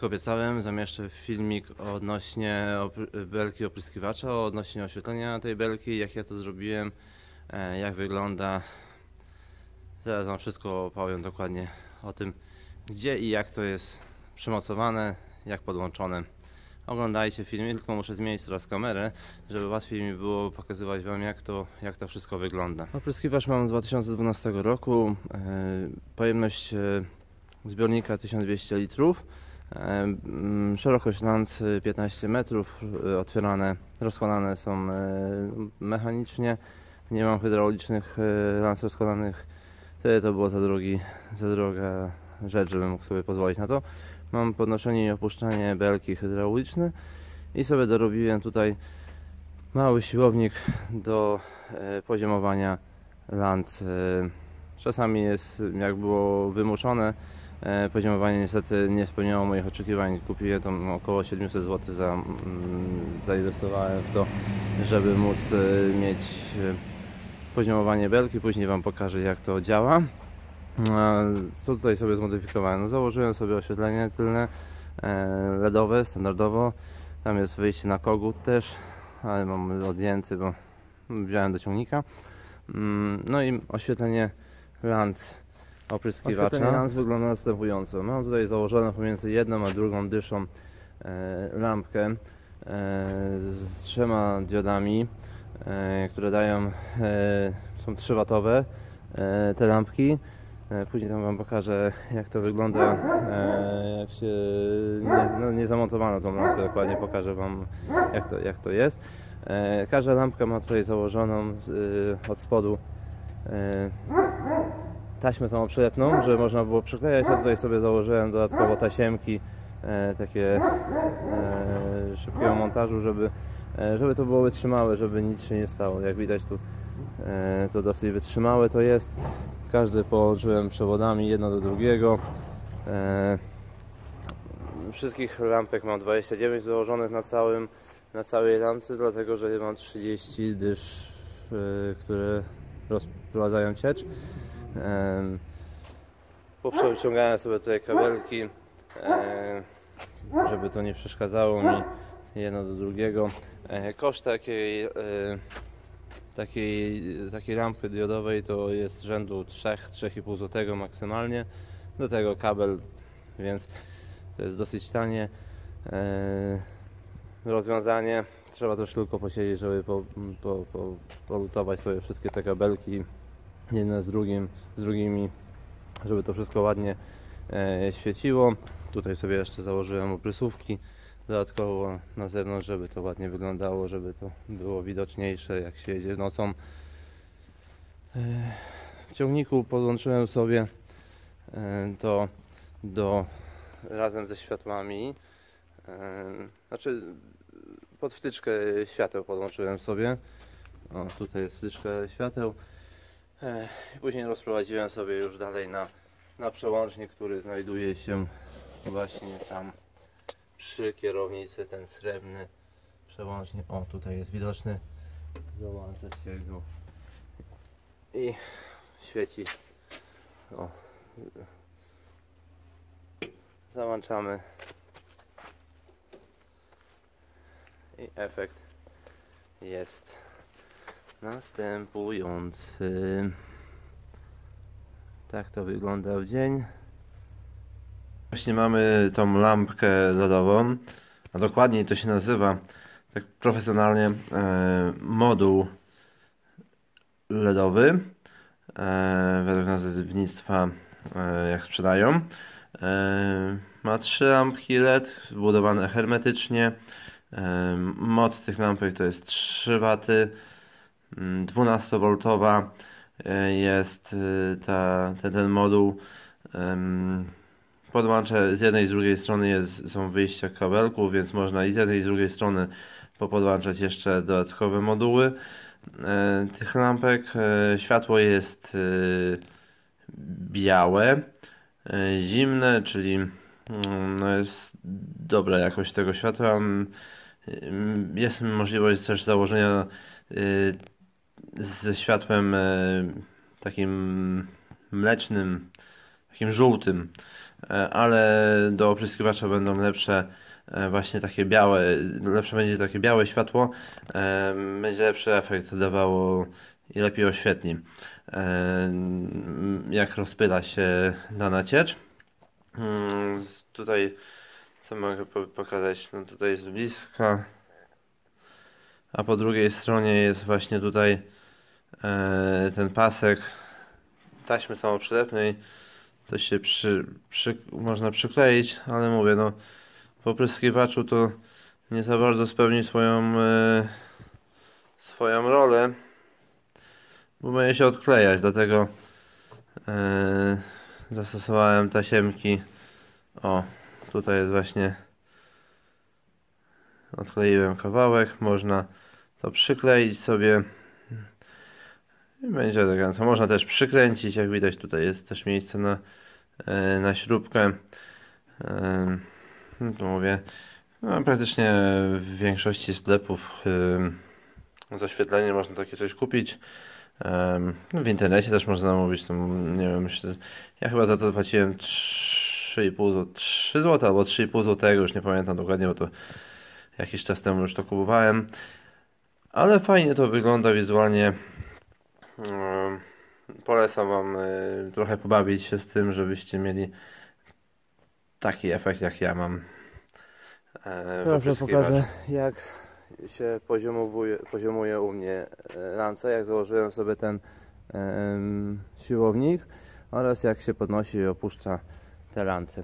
Jak obiecałem, zamieszczę filmik odnośnie belki opryskiwacza, odnośnie oświetlenia tej belki, jak ja to zrobiłem, e, jak wygląda. Zaraz Wam wszystko opowiem dokładnie o tym, gdzie i jak to jest przymocowane, jak podłączone. Oglądajcie filmik, tylko muszę zmienić teraz kamerę, żeby łatwiej mi było pokazywać Wam jak to, jak to wszystko wygląda. Opryskiwacz mam z 2012 roku, e, pojemność e, zbiornika 1200 litrów. E, Szerokość y, 15 metrów, y, otwierane, rozkładane są e, mechanicznie. Nie mam hydraulicznych e, lans rozkładanych. Wtedy to było za, drogi, za droga rzecz, żebym mógł sobie pozwolić na to. Mam podnoszenie i opuszczanie belki hydrauliczne i sobie dorobiłem tutaj mały siłownik do e, poziomowania lans. E, Czasami jest, jak było wymuszone, E, Poziomowanie niestety nie spełniało moich oczekiwań. Kupiłem tam około 700 zł za, mm, zainwestowałem w to, żeby móc e, mieć e, poziomowanie belki. Później Wam pokażę jak to działa. A Co tutaj sobie zmodyfikowałem? No, założyłem sobie oświetlenie tylne e, LEDowe standardowo. Tam jest wyjście na kogut też, ale mam odjęty, bo wziąłem do ciągnika. Mm, No i oświetlenie lans opryskiwacza. Oświetlenie lans wygląda następująco. Mam tutaj założoną pomiędzy jedną a drugą dyszą e, lampkę e, z trzema diodami, e, które dają, są 3 watowe te lampki. Później tam Wam pokażę jak to wygląda, jak się nie, no, nie zamontowano tą lampkę, dokładnie pokażę Wam jak to, jak to jest. Każda lampka ma tutaj założoną od spodu taśmę samoprzylepną, żeby można było przyklejać. Ja tutaj sobie założyłem dodatkowo tasiemki e, takie e, szybkiego montażu, żeby, e, żeby to było wytrzymałe, żeby nic się nie stało. Jak widać tu to dosyć wytrzymałe to jest. Każdy połączyłem przewodami jedno do drugiego. Wszystkich lampek mam 29 założonych na całym na całej lampce, dlatego że mam 30 dysz, które rozprowadzają ciecz. Em, Poprzeciągałem sobie tutaj kabelki, żeby to nie przeszkadzało mi jedno do drugiego. E, Koszt takiej, e, takiej, takiej lampy diodowej to jest rzędu 3-3,5 zł maksymalnie. Do tego kabel, więc to jest dosyć tanie e, rozwiązanie. Trzeba też tylko posiedzieć, żeby po, po, po, polutować sobie wszystkie te kabelki jedne z drugim, z drugimi, żeby to wszystko ładnie e, świeciło. Tutaj sobie jeszcze założyłem oprysówki dodatkowo na zewnątrz, żeby to ładnie wyglądało, żeby to było widoczniejsze jak się jedzie nocą. E, w ciągniku podłączyłem sobie e, to do razem ze światłami. E, znaczy pod wtyczkę świateł podłączyłem sobie. O, tutaj jest wtyczka świateł. Później rozprowadziłem sobie już dalej na, na przełącznik, który znajduje się właśnie tam przy kierownicy, ten srebrny przełącznik. O, tutaj jest widoczny. Dołączę się go i świeci. O. Załączamy i efekt jest następujący. Tak to wygląda w dzień. Właśnie mamy tą lampkę LEDową, a dokładniej to się nazywa tak profesjonalnie e, moduł LEDowy e, według nazewnictwa e, jak sprzedają. E, ma trzy lampki LED wbudowane hermetycznie. E, moc tych lampek to jest 3 W. 12V e, jest e, ta, ten, ten moduł. Em, Podłącze z jednej i z drugiej strony jest, są wyjścia kabelków, więc można i z jednej i z drugiej strony popodłączać jeszcze dodatkowe moduły e, tych lampek. Światło jest białe, zimne, czyli mm, no jest dobra jakość tego światła. Mm, Jest możliwość też założenia ze światłem e, takim mlecznym, takim żółtym. e, ale do opryskiwacza będą lepsze e, właśnie takie białe, lepsze będzie takie białe światło, będzie lepszy efekt dawało i lepiej oświetli, jak rozpyla się dana ciecz. Mm, z- Tutaj co mogę po- pokazać, no tutaj jest bliska, a po drugiej stronie jest właśnie tutaj ten pasek taśmy samoprzylepnej. To się przy, przy, można przykleić, ale mówię, no w to nie za bardzo spełni swoją e, swoją rolę, bo będzie się odklejać, dlatego e, zastosowałem tasiemki. O, tutaj jest właśnie odkleiłem kawałek, można to przykleić sobie będzie elegancko. Można też przykręcić, jak widać tutaj jest też miejsce na, e, na śrubkę. No to mówię, no, praktycznie w większości sklepów z oświetleniem można takie coś kupić. No w internecie też można zamówić, tam, nie wiem, myślę, ja chyba za to płaciłem 3,5 zł, 3 zł albo 3,5 zł, już nie pamiętam dokładnie, bo to jakiś czas temu już to kupowałem. Ale fajnie to wygląda wizualnie. Em, Polecam Wam e, trochę pobawić się z tym, żebyście mieli taki efekt jak ja mam. e, Proszę opryskiwaczu. pokażę jak się poziomowuje, poziomuje u mnie e, rance, jak założyłem sobie ten siłownik oraz jak się podnosi i opuszcza te rance.